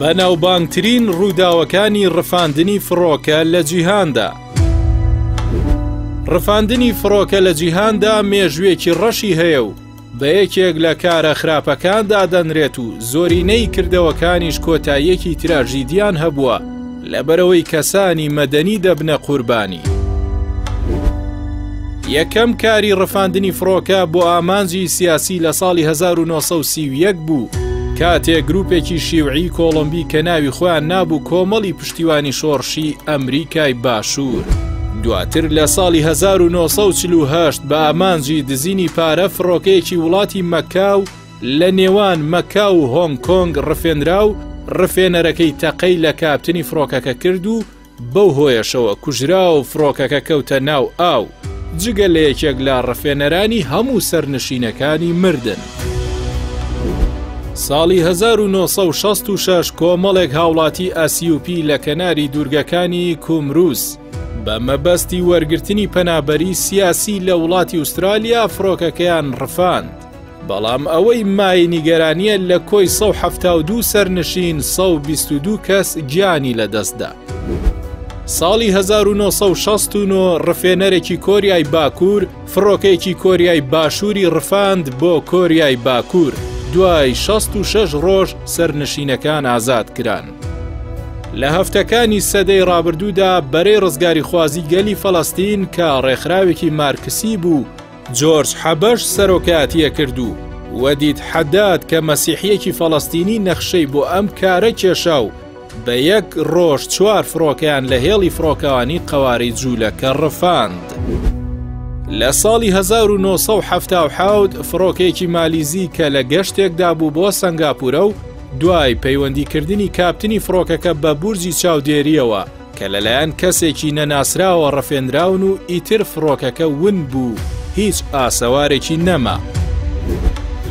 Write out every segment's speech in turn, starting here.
بەناوبانگترین ڕووداوەکانی ڕفاندنی فڕۆکە لە جیهاندا. ڕفاندنی فڕۆکە لە جیهاندا مێژوێکی ڕەشی هەیە و بە یەکێک لە کارە خراپەکان دادەنرێت و زۆرینەی کردەوەکانیش کۆتاییەکی تراژیدیان هەبووە لەبەرەوەی کەسانی مەدەنی دەبنە قوربانی. یەکەم کاری ڕفاندنی فڕۆکە بۆ ئامانجی سیاسی لە ساڵی 1930 بوو کاتێک گرروپێکی شیوعی کۆڵمبی کە ناوی خۆیان نابوو کۆمەڵی پشتیوانی شۆڕشی ئەمریکای باشوور. دواتر لە ساڵی 1948 بە ئامانجی دزینی پارە فڕۆکەیەکی وڵاتی مەکاو لە نێوان مەکا و هۆنگ کۆنگ ڕفێنرا و ڕفێنەرەکەی تەقەی لە کاپتنی فڕۆکەکە کرد و بەو هۆیەشەوە کوژرا و فڕۆکەکە کەوتە ناو ئاو. جگە لە یەکێک لە ڕفێنەرانی هەموو سەرنشینەکانی مردن. ساڵی 1966 کۆمەڵێک هاوڵاتی ئەسیوپی لە کەناری دوورگەکانی کومروس بە مەبەستی وەرگرتنی پەنابەری سیاسی لە وڵاتی ئوسترالیا فڕۆکەکەیان ڕفاند. بەڵام ئەوەی مایەی نیگەرانییە لە کۆی سەد و حەفتا و دوو سەرنشین سەد و بیست و دوو کەس گیانی لەدەستدا. ساڵی هەزار و نۆ سەد و شەست و نۆ ڕفێنەرێکی کۆریای باکوور فڕۆکەیەکی کۆریای باشووری ڕفاند بۆ کۆریای باکوور، دوای شەست و شەش ڕۆژ سەرنشینەکان ئازاد کران. لە هەفتەکانی سەدەی ڕابردوودا بەرەی ڕزگاریخوازی گەلی فەلەستین کە ڕێکخراوێکی مارکسی بوو، جۆرج حەبەش سەرۆکایەتیە کرد و وەدید حەداد کە مەسیحیەکی فەڵەستینی نەخشەی بۆ ئەم کارە کێشا و بە یەک ڕۆژ چوار فڕۆکەیان لە هێڵی فڕۆکەوانی قەوارەی جوولەکە ڕفاند. لە ساڵی 1970 فڕۆکێکی مالیزی کە لە گەشتێکدا بوو بۆ سەنگاپورە و دوای پەیوەندیکردنی کاپتنی فڕۆکەکە بە بورجی چاودێریەوە کە لەلایەن کەسێکی نەناسراوەوە ڕفێنراون و ئیتر فڕۆکەکە ون بوو و هیچ ئاسەوارێکی نەما.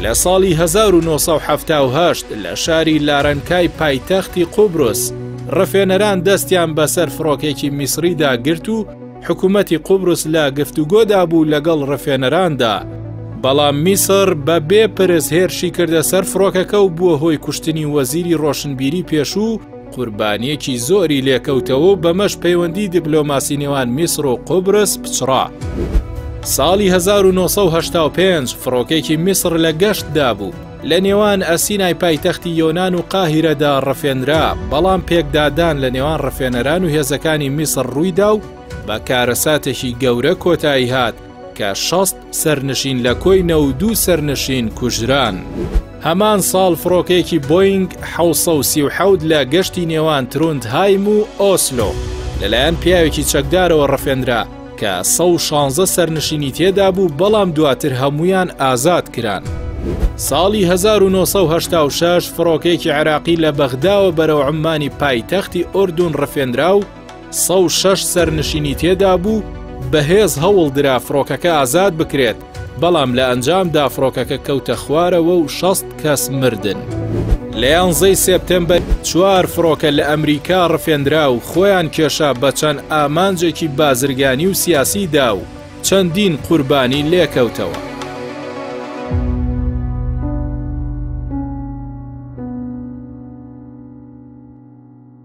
لە ساڵی 1970 لە شاری لارەنکای پایتەختی قوبرس ڕفێنەران دەستیان بەسەر فڕۆکێکی میسریدا گرت و حکوومەتی قوبرس لە گفتوگۆدا بوو لەگەڵ ڕفێنەراندا، بەڵام میسر بە بێ پرس هێرشی کردە سەر فڕۆکەکە و بووە هۆی کوشتنی وەزیری ڕۆشنبیری پێشوو، قوربانیەکی زۆری لێکەوتەوە و بەمەش پەیوەندی دیبلۆماسی نێوان میسر و قوبرس پچڕا. ساڵی 1995 فڕۆکێکی میسر لە گەشتدا بوو لە نێوان ئەسینای پایتەختی یۆناان و قاهیرەدا ڕفێنرا بەڵام پێکدادان لە نێوان ڕفێنەران و هێزەکانی میسر ڕوویدا و بە کارەساتێکی گەورە کۆتایی هات کە شەست سەرنشین لە کۆینە و دوو سەرنشین کوژران. هەمان ساڵ فڕۆکەیەکی بۆینگ 1970 لە گەشتی نێوان تروندهایم و ئۆسلۆ لەلایەن پیاوێکی چەکدارەوە ڕفێنرا کە 116 سەرنشینی تێدا بوو بەڵام دواتر هەمویان ئازاد کران. ساڵی 1970 فڕۆکەیەکی عێراقی لە بەغداوە بەرەو عمانی پایتەختی ئۆردون ڕفێنرا و سەد و شەش سەرنشینی تێدا بوو، بەهێز هەوڵ درا فڕۆکەکە ئازاد بکرێت، بەڵام لە ئەنجامدا فڕۆکەکە کەوتە خوارەوە و شەست کەس مردن. لە یانزەی سێپتەمبەر چوار فڕۆکە لە ئەمریکا ڕفێندرا و خۆیان کێشا بە چەند ئامانجێکی بازرگانی و سیاسیدا و چەندین قوربانی لێکەوتەوە.